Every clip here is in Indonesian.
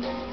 Thank.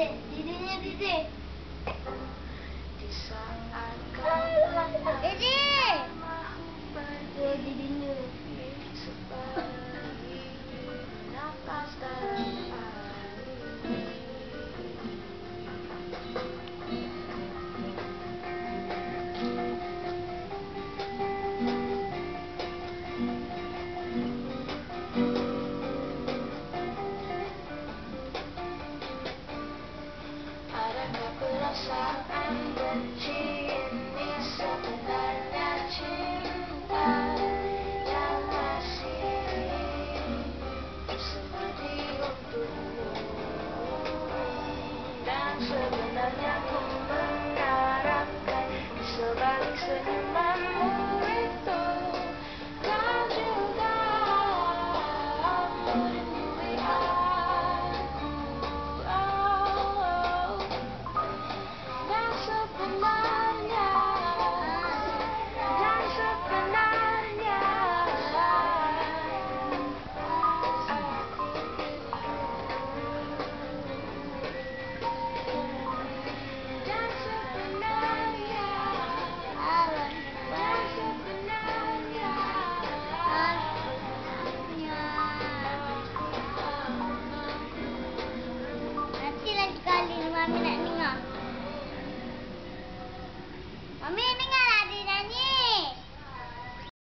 dede. Kan kan Di sini. kau. perasaan benci ini sebenarnya cinta yang masih seperti untukmu dan sebenarnya ku mengharapkan di sebalik senyumanmu itu. Kau juga